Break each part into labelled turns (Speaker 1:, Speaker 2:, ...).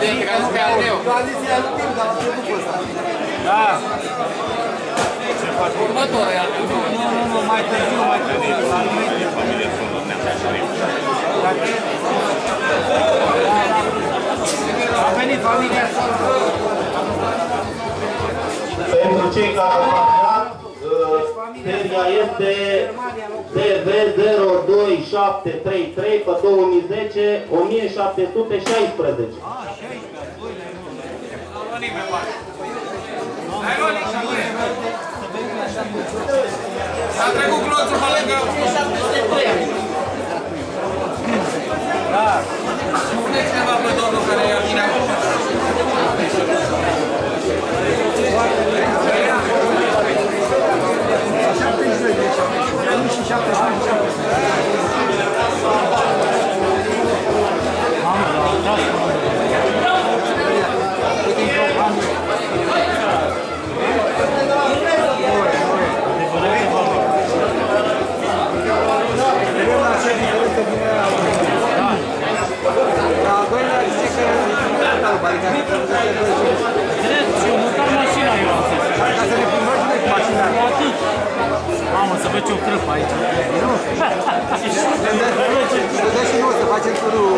Speaker 1: Ardei, care sunt pe Ardeu.
Speaker 2: Eu am zis ea timp, dar ce după ăsta.
Speaker 3: Da.
Speaker 1: Următorul e Ardeu.
Speaker 3: Nu, nu, nu, mai târziu, mai târziu. La anumite familie sunt A venit familia asta.
Speaker 4: Pentru cei care au marcat, seria este DV02733 pe 2010 1716.
Speaker 1: S-a trecut cloțul pe lângă.
Speaker 3: Da.
Speaker 1: Spune cineva pe domnul care vine acum.
Speaker 3: Mamă, să vezi ce o crăpă aici.
Speaker 2: Nu. Ne dă, ne dă și noi să facem turul orașului.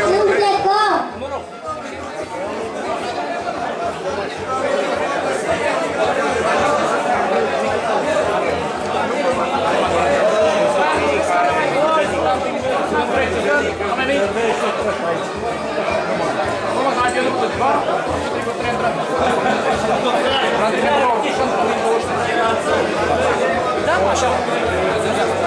Speaker 1: Masuk.